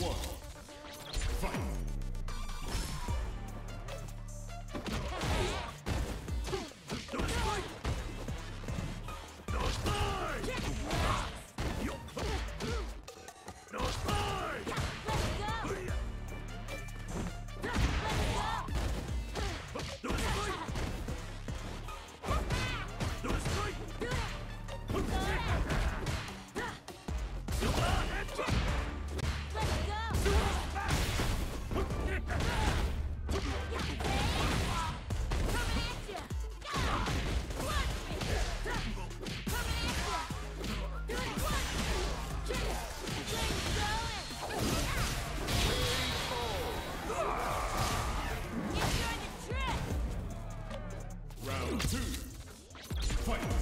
one. Fight. Fight.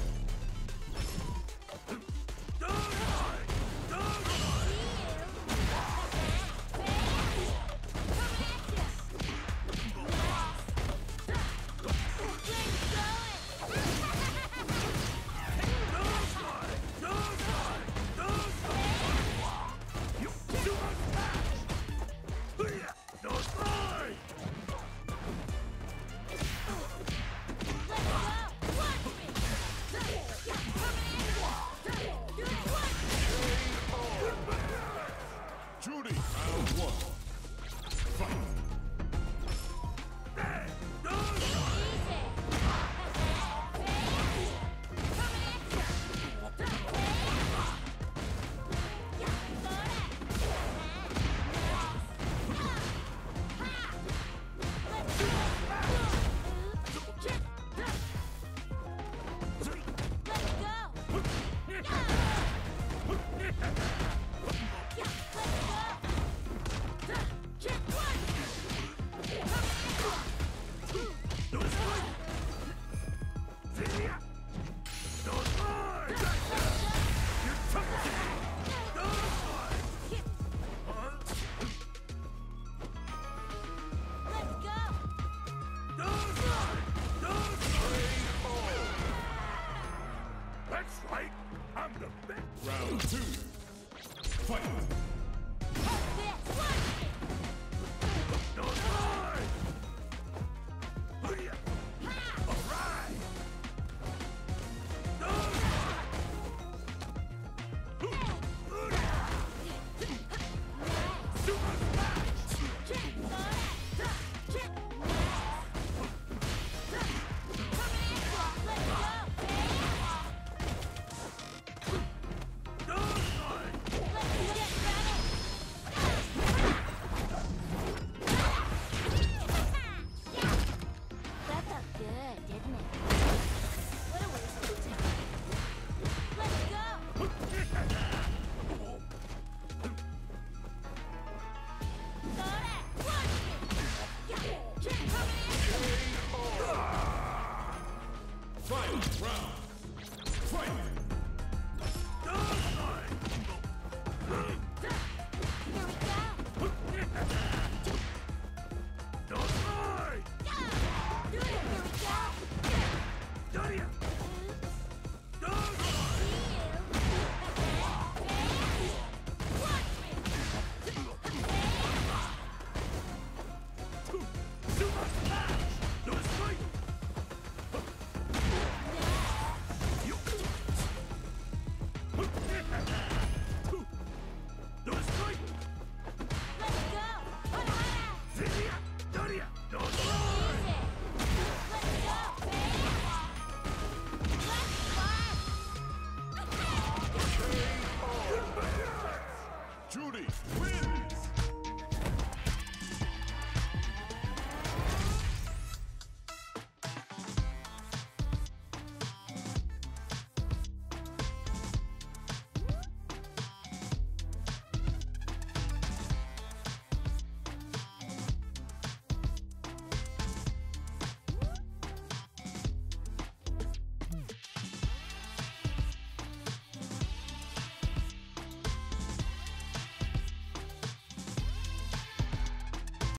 Right. I'm the best. Round two. Fight.